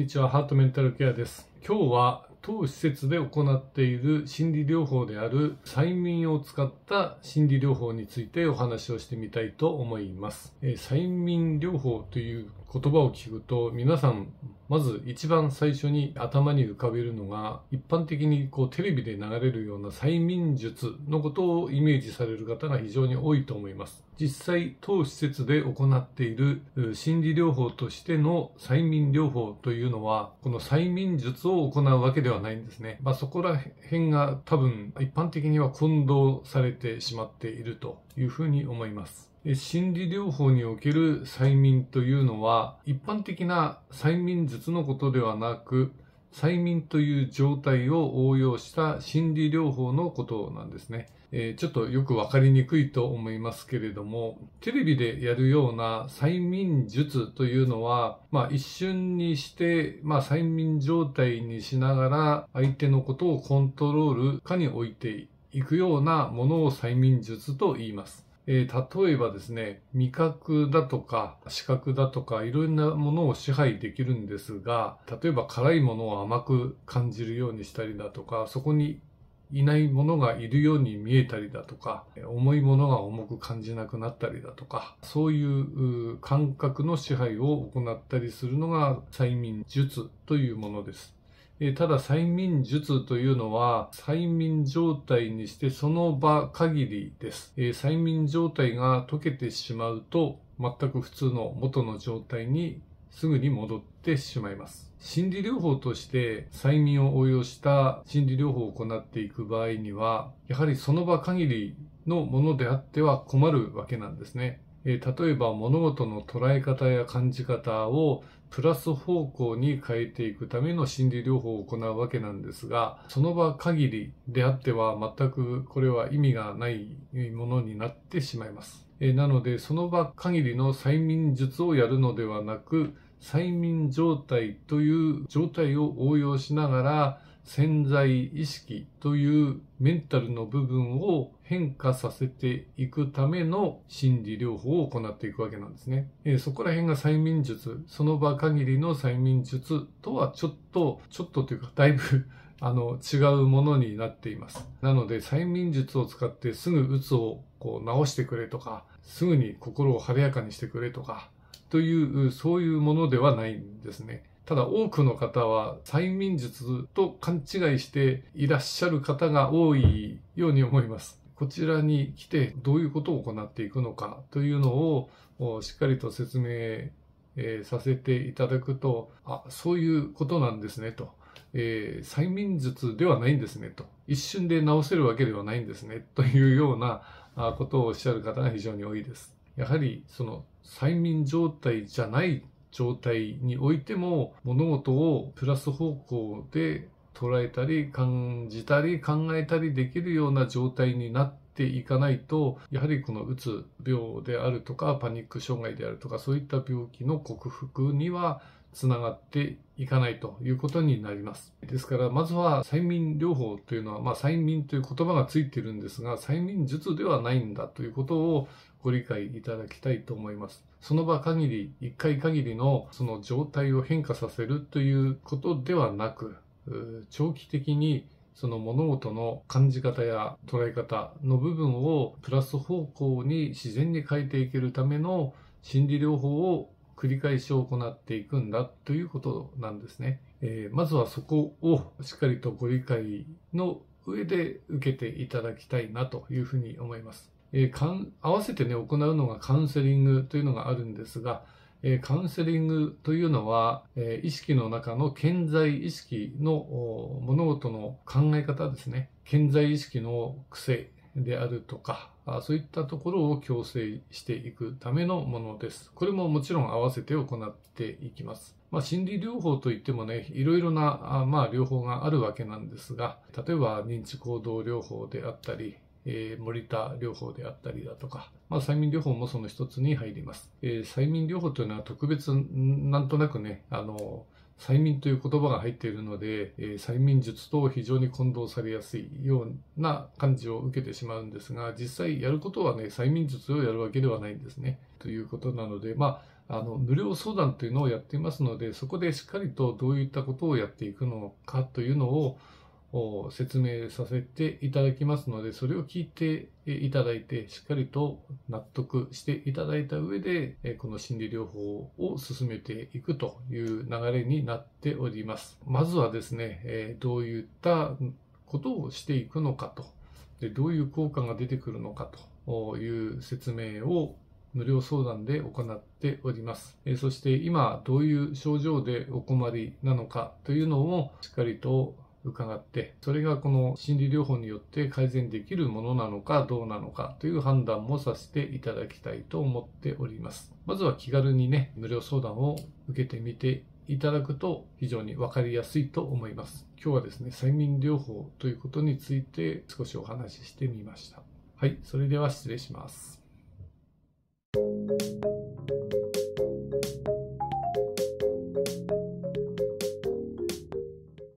にちは、ハートメンタルケアです。今日は当施設で行っている心理療法である催眠を使った心理療法についてお話をしてみたいと思います。え、催眠療法という言葉を聞くと皆さんまず一番最初に頭に浮かべるのが一般的にこうテレビで流れるような催眠術のことをイメージされる方が非常に多いと思います。実際当施設で行っている心理療法としての催眠療法というのはこの催眠術を行うわけではないんですね。まあ、そこら辺が多分一般的には混同されてしまっているというふうに思います。心理療法における催眠というのは一般的な催眠術のことではなく催眠という状態を応用した心理療法のことなんですね。えー、ちょっとよくわかりにくいと思いますけれども、テレビでやるような催眠術というのは、まあ一瞬にして、まあ催眠状態にしながら相手のことをコントロール下に置いていくようなものを催眠術と言います。えー、例えばですね、味覚だとか視覚だとかいろんなものを支配できるんですが、例えば辛いものを甘く感じるようにしたりだとか、そこにいないものがいるように見えたりだとか、重いものが重く感じなくなったりだとか、そういう感覚の支配を行ったりするのが催眠術というものです。えただ催眠術というのは催眠状態にしてその場限りです。え催眠状態が解けてしまうと全く普通の元の状態にすぐに戻ってしまいます。心理療法として催眠を応用した心理療法を行っていく場合には、やはりその場限りのものであっては困るわけなんですね。例えば物事の捉え方や感じ方をプラス方向に変えていくための心理療法を行うわけなんですが、その場限りであっては全くこれは意味がないものになってしまいます。えなので、その場限りの催眠術をやるのではなく、催眠状態という状態を応用しながら、潜在意識というメンタルの部分を変化させていくための心理療法を行っていくわけなんですね。え、そこら辺が催眠術、その場限りの催眠術とはちょっと、ちょっとというかだいぶ あの、違うものになっています。なので、催眠術を使ってすぐ鬱をこう治してくれとか、すぐに心を晴れやかにしてくれとか、という、そういうものではないんですね。ただ多くの方は催眠術と勘違いしていらっしゃる方が多いように思います。こちらに来てどういうことを行っていくのかというのをしっかりと説明、させていただくと、あ、そういうことなんですねと。えー、催眠術ではないんですねと。一瞬で治せるわけではないんですねというようなことをおっしゃる方が非常に多いです。やはりその催眠状態じゃない状態においても物事をプラス方向で捉えたり感じたり考えたりできるような状態になっていかないとやはりこのうつ病であるとかパニック障害であるとかそういった病気の克服にはつながっていかないということになります。ですから、まずは催眠療法というのは、まあ、催眠という言葉がついているんですが、催眠術ではないんだということをご理解いただきたいと思います。その場限り、一回限りのその状態を変化させるということではなく、長期的にその物事の感じ方や捉え方の部分をプラス方向に自然に変えていけるための心理療法を繰り返し行っていくんだということなんですね。えー、まずはそこをしっかりとご理解の上で受けていただきたいなというふうに思います。え、かん合わせてね、行うのがカウンセリングというのがあるんですが、え、カウンセリングというのは、え、意識の中の潜在意識の物事の考え方ですね。潜在意識の癖であるとか、そういったところを矯正していくためのものです。これももちろん合わせて行っていきます。まあ、心理療法といってもね、いろいろな、あまあ、療法があるわけなんですが、例えば認知行動療法であったり、えー、森田療法であったりだとか、まあ、催眠療法もその一つに入ります。えー、催眠療法というのは特別なんとなくね、あの、催眠という言葉が入っているので、えー、催眠術と非常に混同されやすいような感じを受けてしまうんですが、実際やることはね、催眠術をやるわけではないんですね。ということなので、まあ、あの、無料相談というのをやっていますので、そこでしっかりとどういったことをやっていくのかというのを、説明させていただきますので、それを聞いていただいて、しっかりと納得していただいた上で、この心理療法を進めていくという流れになっております。まずはですね、どういったことをしていくのかと、どういう効果が出てくるのかという説明を無料相談で行っております。そして今どういう症状でお困りなのかというのをしっかりと伺って、それがこの心理療法によって改善できるものなのかどうなのかという判断もさせていただきたいと思っております。まずは気軽にね、無料相談を受けてみていただくと非常にわかりやすいと思います。今日はですね、催眠療法ということについて少しお話ししてみました。はい、それでは失礼します。